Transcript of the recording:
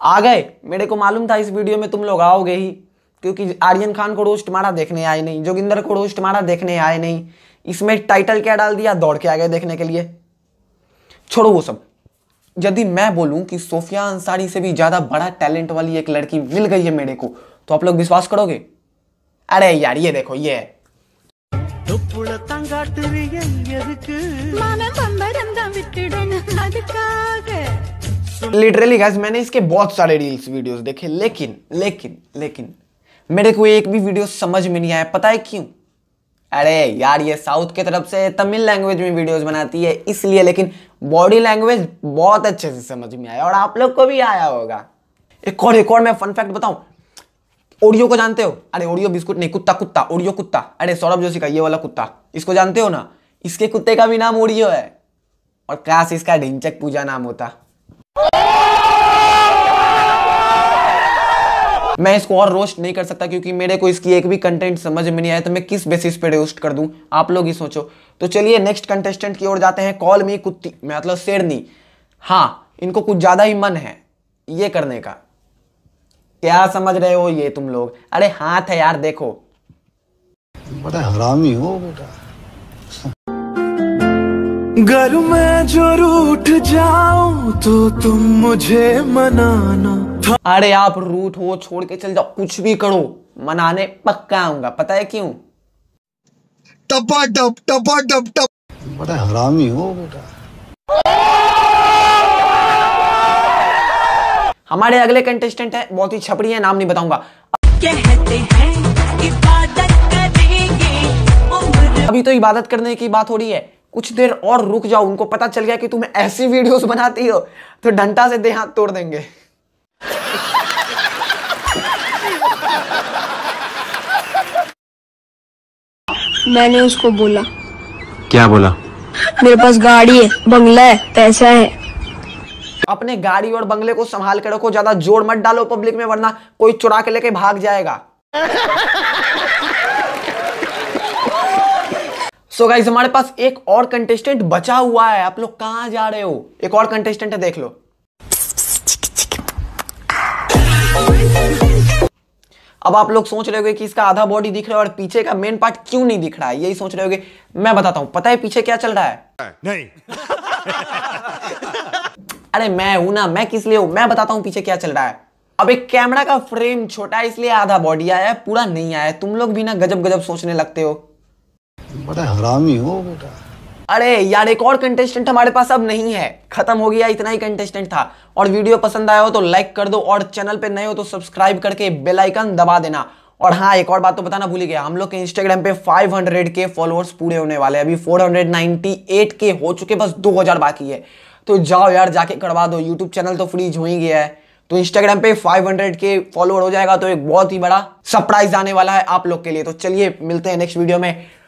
आ गए। मेरे को मालूम था इस वीडियो में तुम लोग आओगे ही क्योंकि आर्यन खान को रोस्ट मारा देखने आए नहीं जोगिंदर को रोस्ट मारा देखने आए नहीं। इसमें टाइटल क्या डाल दिया? दौड़ के आ गए देखने के लिए। छोड़ो वो सब। यदि मैं बोलूँ कि सोफिया अंसारी से भी ज़्यादा बड़ा टैलेंट वाली एक लड़की मिल गई है मेरे को तो आप लोग विश्वास करोगे? अरे यार ये देखो ये। लिटरली गैस मैंने इसके बहुत सारे रील्स वीडियोस देखे, लेकिन लेकिन लेकिन, मेरे को एक भी वीडियो समझ में नहीं आया। पता है क्यों? अरे यार, ये साउथ की तरफ़ से तमिल लैंग्वेज में वीडियोस बनाती है, इसलिए, लेकिन बॉडी लैंग्वेज बहुत अच्छे से समझ में आया, और आप लोग को भी आया होगा। एक और एक और मैं फन फैक्ट बताऊँ। ओडियो को जानते हो? अरे ओडियो बिस्कुट नहीं, कुत्ता कुत्ता ओडियो कुत्ता। अरे, सौरभ जोशी का ये वाला कुत्ता, इसको जानते हो ना? इसके कुत्ते का भी नाम ओडियो है। और काश इसका ढिंचक पूजा नाम होता। मैं इसको और रोस्ट नहीं कर सकता क्योंकि मेरे को इसकी एक भी कंटेंट समझ में नहीं आया तो मैं किस बेसिस पे रोस्ट कर दूँ? आप लोग ही सोचो। तो चलिए नेक्स्ट कंटेस्टेंट की ओर जाते हैं कॉल मी कुत्ती मतलब शेरनी। हाँ इनको कुछ ज़्यादा ही मन है ये करने का। क्या समझ रहे हो ये तुम लोग? अरे हाथ है यार देखो। बड़ा हरामी हो बेटा। घर में जो रूठ जाऊँ तो तुम मुझे मनाना। अरे आप रूट हो छोड़ के चल जाओ कुछ भी करो मनाने पक्का आऊँगा पता है क्यों? टपा टप टपा। टप टप बड़ा हरामी हो बेटा। हमारे अगले कंटेस्टेंट है बहुत ही छपड़ी है नाम नहीं बताऊँगा। कहते हैं इबादत करेंगे अभी तो इबादत करने की बात हो रही है। कुछ देर और रुक जाओ उनको पता चल गया कि तुम ऐसी वीडियोस बनाती हो तो डंटा से दे हाथ तोड़ देंगे। मैंने उसको बोला। क्या बोला? मेरे पास गाड़ी है बंगला है पैसा है। अपने गाड़ी और बंगले को संभाल के रखो ज़्यादा ज़ोर मत डालो पब्लिक में वरना कोई चुरा के लेके भाग जाएगा। सो गाइस हमारे पास एक और कंटेस्टेंट बचा हुआ है। आप लोग कहाँ जा रहे हो? एक और कंटेस्टेंट है देख लो। अब आप लोग सोच रहे होगे कि इसका आधा बॉडी दिख रहा है और पीछे का मेन पार्ट क्यों नहीं दिख रहा है? यही सोच रहे होगे। मैं बताता हूँ पता है पीछे क्या चल रहा है? नहीं। अरे मैं हूँ ना मैं किस लिए हूँ? मैं बताता हूँ पीछे क्या चल रहा है। अब एक कैमरा का फ्रेम छोटा है इसलिए आधा बॉडी आया है पूरा नहीं आया है। तुम लोग भी ना गजब गजब सोचने लगते हो। बड़ा हरामी हो बेटा। अरे यार, एक और कंटेस्टेंट हमारे पास अब नहीं है। खत्म हो गया, इतना ही कंटेस्टेंट था। और वीडियो पसंद आया हो तो लाइक कर दो और चैनल पे नए हो तो सब्सक्राइब करके बेल आइकन दबा देना। और हाँ एक और बात तो बताना भूल गया। हम लोग के इंस्टाग्राम पे 500 के फॉलोअर्स पूरे होने वाले अभी 498 के हो चुके, बस 2000 बाकी है। तो जाओ यार, जाके करवा दो। यूट्यूब चैनल तो फ्रीज हो ही गया है। तो इंस्टाग्राम पे 500 के फॉलोअर हो जाएगा तो एक बहुत ही बड़ा सरप्राइज़ आने वाला है आप लोग के लिए। तो चलिए, मिलते हैं नेक्स्ट वीडियो में।